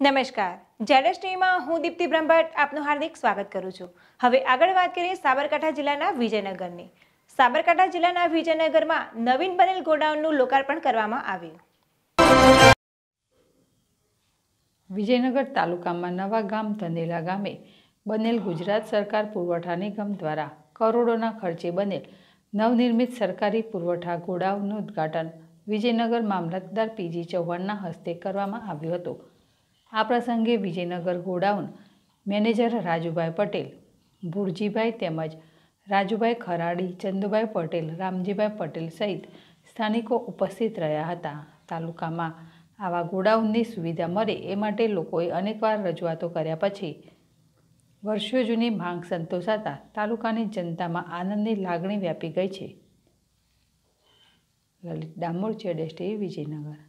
નમસ્કાર. જેડેશ ટીવીમાં હું દીપ્તિ બ્રહ્મભટ્ટ આપનું હાર્દિક સ્વાગત કરું છું. હવે આગળ વાત કરીએ સાબરકાંઠા જિલ્લાના વિજયનગરની. સાબરકાંઠા જિલ્લાના વિજયનગરમાં નવીન બનેલ ગોડાઉનનું લોકાર્પણ કરવામાં આવ્યું. વિજયનગર તાલુકામાં નવા ગામ ધનેલા ગામે બનેલ ગુજરાત સરકાર પુરવઠા નિગમ દ્વારા કરોડોના ખર્ચે બનેલ નવનિર્મિત સરકારી પુરવઠા ગોડાઉનનું ઉદ્ઘાટન વિજયનગર મામલતદાર પીજી ચૌહાણના હસ્તે કરવામાં આવ્યું હતું. આ પ્રસંગે વિજયનગર ગોડાઉન મેનેજર રાજુભાઈ પટેલ, ભુરજીભાઈ તેમજ રાજુભાઈ ખરાડી, ચંદુભાઈ પટેલ, રામજીભાઈ પટેલ સહિત સ્થાનિકો ઉપસ્થિત રહ્યા હતા. તાલુકામાં આવા ગોડાઉનની સુવિધા મળે એ માટે લોકોએ અનેકવાર રજૂઆતો કર્યા પછી વર્ષો જૂની માંગ સંતોષાતા તાલુકાની જનતામાં આનંદની લાગણી વ્યાપી ગઈ છે. લલિત ડામોર ચેડેશ વિજયનગર.